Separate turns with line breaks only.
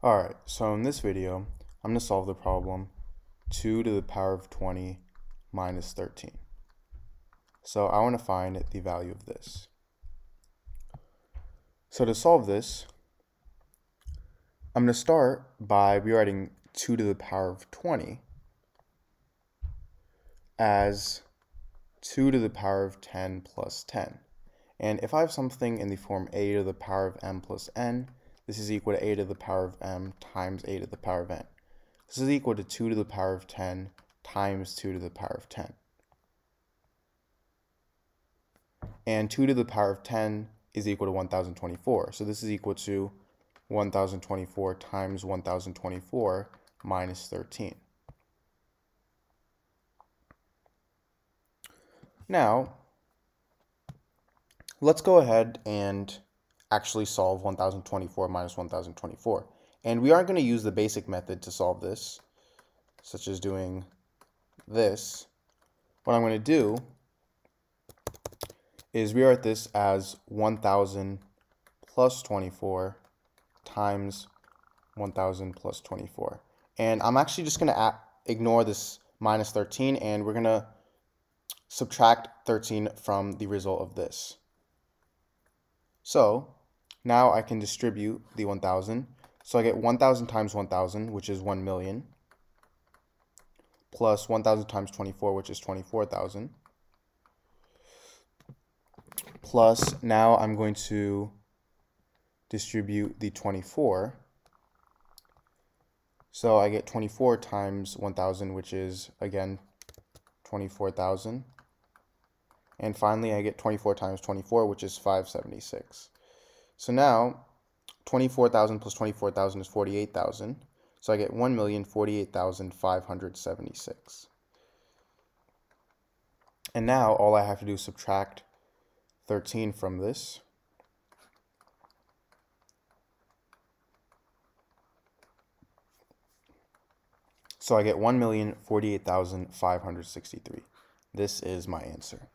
Alright, so in this video, I'm going to solve the problem 2 to the power of 20 minus 13. So I want to find the value of this. So to solve this, I'm going to start by rewriting 2 to the power of 20 as 2 to the power of 10 plus 10. And if I have something in the form a to the power of m plus n, this is equal to a to the power of m times a to the power of n. This is equal to 2 to the power of 10 times 2 to the power of 10. And 2 to the power of 10 is equal to 1024. So this is equal to 1024 times 1024 minus 13. Now, let's go ahead and actually solve 1024 minus 1024. And we aren't going to use the basic method to solve this, such as doing this. What I'm going to do is rewrite this as 1000 plus 24 times 1000 plus 24. And I'm actually just going to ignore this minus 13 and we're going to subtract 13 from the result of this. So now I can distribute the 1,000. So I get 1,000 times 1,000, which is 1 million, plus 1,000 times 24, which is 24,000, plus now I'm going to distribute the 24. So I get 24 times 1,000, which is, again, 24,000. And finally, I get 24 times 24, which is 576. So now, 24,000 plus 24,000 is 48,000. So I get 1,048,576. And now all I have to do is subtract 13 from this. So I get 1,048,563. This is my answer.